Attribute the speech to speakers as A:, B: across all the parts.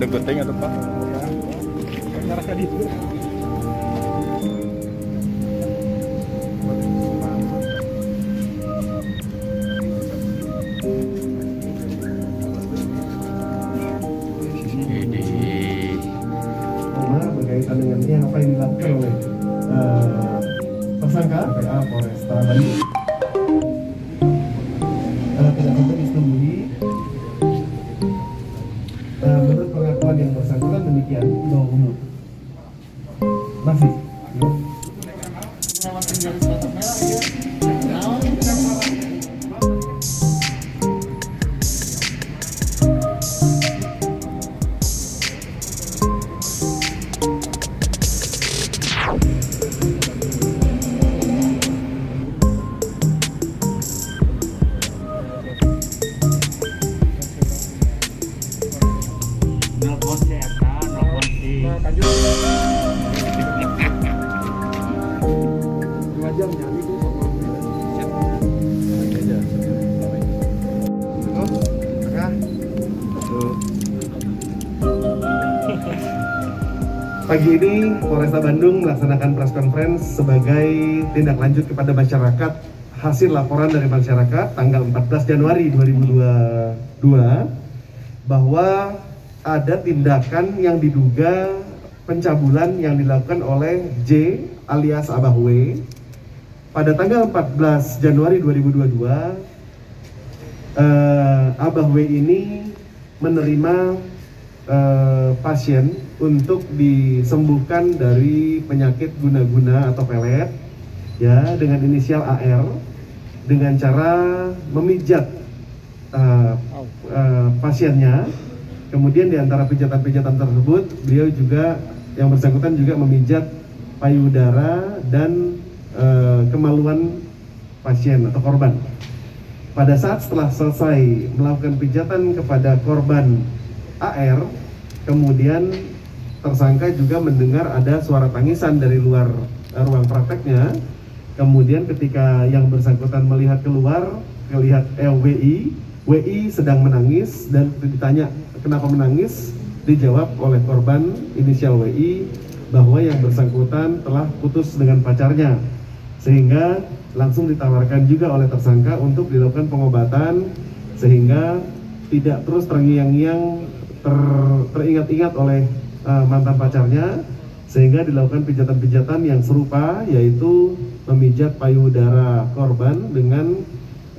A: Deketing atau pak?
B: Cara tadi itu.
A: Ini
C: Oma berkaitan dengan ini apa yang dilakukan oleh eh, tersangka PA Polresta Bandung. Tidak. Bersangkutan demikian bahwa Pagi ini Polresta Bandung melaksanakan press conference sebagai tindak lanjut kepada masyarakat. Hasil laporan dari masyarakat tanggal 14 Januari 2022 bahwa ada tindakan yang diduga pencabulan yang dilakukan oleh J alias Abah W pada tanggal 14 Januari 2022 eh, Abah W ini menerima eh, pasien untuk disembuhkan dari penyakit guna-guna atau pelet ya dengan inisial AR dengan cara memijat eh, eh, pasiennya. Kemudian di antara pijatan-pijatan tersebut beliau juga yang bersangkutan juga memijat payudara dan eh, kemaluan pasien atau korban. Pada saat setelah selesai melakukan pijatan kepada korban AR, kemudian tersangka juga mendengar ada suara tangisan dari luar eh, ruang prakteknya. Kemudian ketika yang bersangkutan melihat keluar, melihat eh, WI, WI sedang menangis dan ditanya kenapa menangis, dijawab oleh korban inisial WI bahwa yang bersangkutan telah putus dengan pacarnya sehingga langsung ditawarkan juga oleh tersangka untuk dilakukan pengobatan sehingga tidak terus terngiang-ngiang ter- teringat-ingat oleh uh, mantan pacarnya sehingga dilakukan pijatan-pijatan yang serupa yaitu memijat payudara korban dengan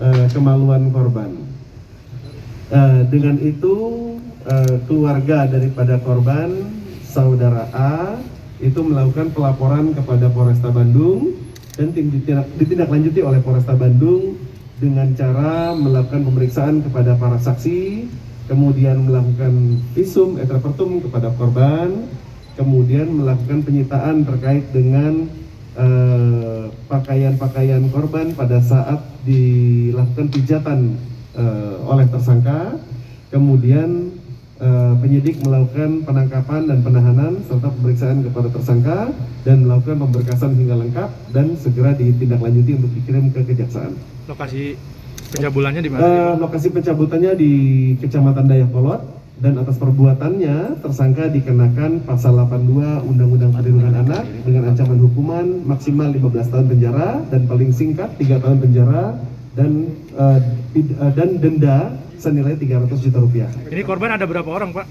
C: uh, kemaluan korban. Uh, dengan itu uh, keluarga daripada korban saudara A itu melakukan pelaporan kepada Polresta Bandung dan ditindak, ditindaklanjuti oleh Polresta Bandung dengan cara melakukan pemeriksaan kepada para saksi, kemudian melakukan visum et repertum kepada korban, kemudian melakukan penyitaan terkait dengan eh, pakaian-pakaian korban pada saat dilakukan pijatan eh, oleh tersangka, kemudian eh, penyidik melakukan penangkapan dan penahanan serta pemeriksaan kepada tersangka dan melakukan pemberkasan hingga lengkap dan segera ditindaklanjuti untuk dikirim ke kejaksaan.
B: lokasi pencabulannya di mana?
C: Eh, lokasi pencabutannya di Kecamatan Dayakolot dan atas perbuatannya tersangka dikenakan pasal 82 Undang-Undang Perlindungan Anak dengan ancaman hukuman maksimal 15 tahun penjara dan paling singkat 3 tahun penjara dan eh, dan denda senilai 300 juta rupiah.
B: Ini korban ada berapa orang, Pak?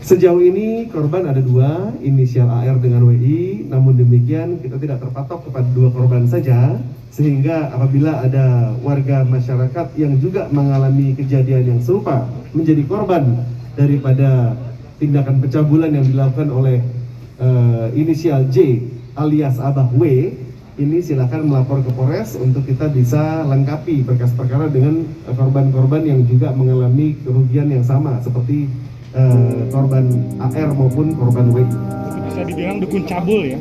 C: Sejauh ini korban ada dua, inisial AR dengan WI. Namun demikian kita tidak terpatok kepada dua korban saja, sehingga apabila ada warga masyarakat yang juga mengalami kejadian yang serupa menjadi korban daripada tindakan pencabulan yang dilakukan oleh eh, inisial J alias Abah W, ini silakan melapor ke Polres untuk kita bisa lengkapi berkas perkara dengan eh, korban-korban yang juga mengalami kerugian yang sama seperti eh, korban AR maupun korban WI.
B: Bisa dibilang dukun cabul ya.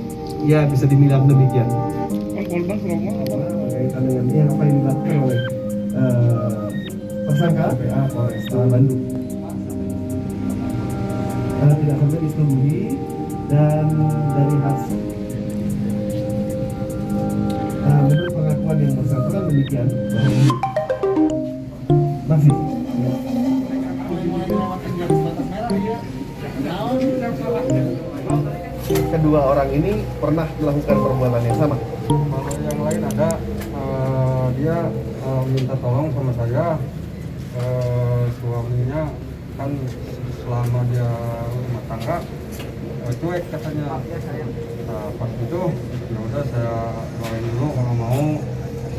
C: Ya bisa dibilang demikian.
B: Kan korban selama apa?
C: Berkaitan dengan ini apa yang dilakukan oleh eh, tersangka PA Polresta Bandung. Eh, tidak sampai disetujui dan dari hasil demikian masih. Kedua orang ini pernah melakukan perbuatan yang sama.
D: kalau yang lain ada eh, dia eh, minta tolong sama saya eh, suaminya kan selama dia rumah tangga eh, cuek katanya nah, pas itu ya udah saya doain dulu kalau mau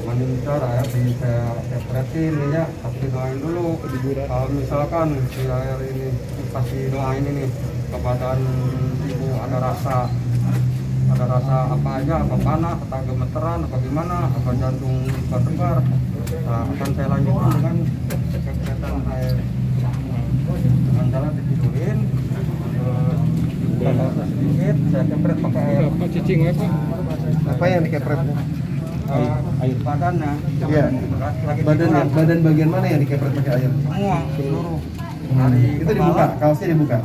D: mandi bicara ya di saya sepretin ini ya tapi doain dulu kalau misalkan si air ini kasih doain ini kebadan ibu ada rasa ada rasa apa aja, apa panas, apa gemeteran, apa gimana, apa jantung berdebar. Nah, akan saya lanjutkan dengan kegiatan air dengan cara ditidurin, eh, dibuka sedikit, saya kepret pakai air.
B: Pak cicing ya Pak.
C: Apa yang dikepretnya?
D: Eh, air badannya,
C: Iya. Badan badan bagian mana yang dikepret pakai air?
D: semua seluruh dari
C: Itu dibuka, kaosnya dibuka.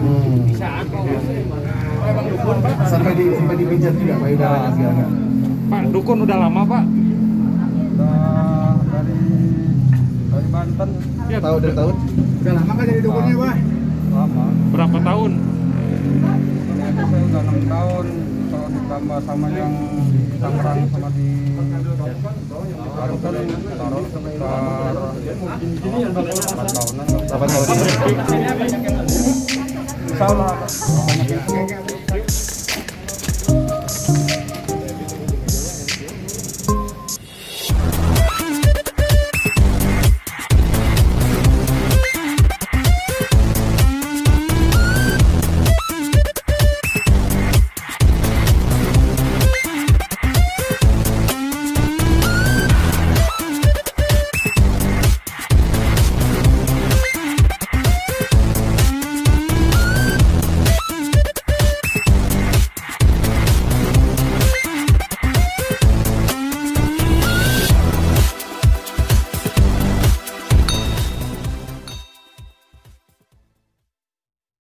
C: Hmm. Sampai di sampai dipijat juga payudaranya segala.
B: Pak, dukun udah lama Pak.
D: Udah dari dari Banten
B: Ya,
C: Tahu dari tahun?
D: Udah lama kan jadi dukunnya, Pak? Lama.
B: berapa tahun?
D: Saya udah 6 tahun. Kalau ditambah sama yang di Tangerang sama di Banten, taruh sekitar 8 tahunan.
C: Delapan.